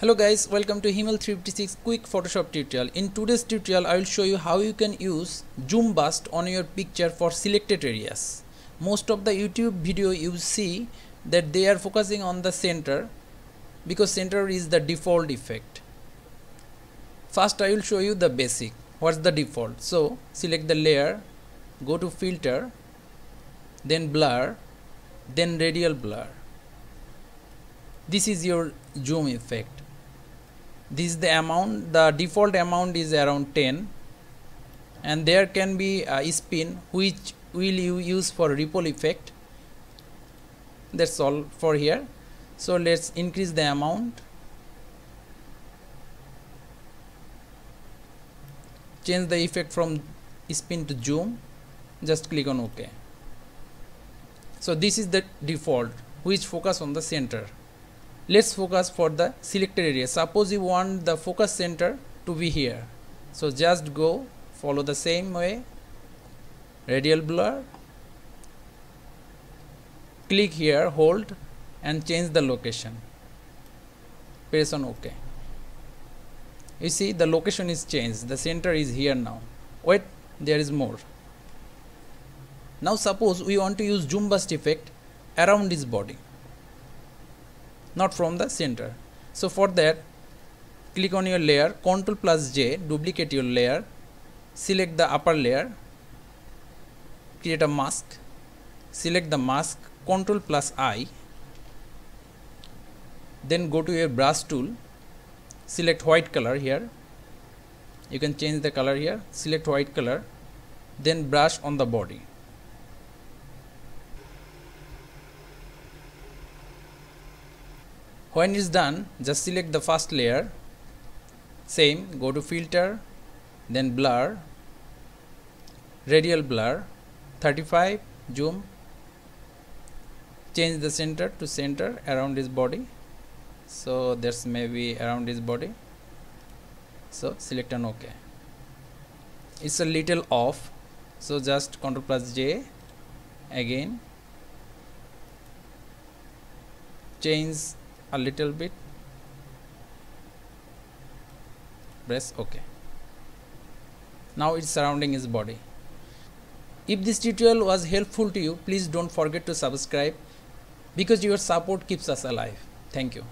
Hello guys, welcome to Himel 356 quick Photoshop tutorial. In today's tutorial, I will show you how you can use zoom burst on your picture for selected areas. Most of the YouTube video you see that they are focusing on the center because center is the default effect. First I will show you the basic. What's the default? So select the layer, go to filter, then blur, then radial blur. This is your zoom effect this is the amount the default amount is around 10 and there can be a spin which will you use for ripple effect. That's all for here. So let's increase the amount. Change the effect from spin to zoom. Just click on ok. So this is the default which focus on the center let's focus for the selected area. Suppose you want the focus center to be here. So just go follow the same way. Radial blur. Click here hold and change the location. Press on ok. You see the location is changed. The center is here now. Wait there is more. Now suppose we want to use zoom burst effect around this body not from the center. So for that click on your layer ctrl plus j duplicate your layer select the upper layer create a mask select the mask ctrl plus i then go to your brush tool select white color here. You can change the color here select white color then brush on the body when it's done just select the first layer same go to filter then blur radial blur 35 zoom change the center to center around his body. So there's maybe around his body. So select on ok it's a little off so just ctrl plus j again. Change a little bit. Press ok. Now it's surrounding his body. If this tutorial was helpful to you please don't forget to subscribe because your support keeps us alive. Thank you